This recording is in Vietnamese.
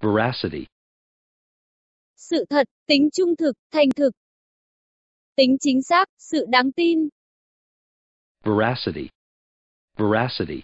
veracity, Sự thật, tính trung thực, thành thực. Tính chính xác, sự đáng tin. veracity, veracity.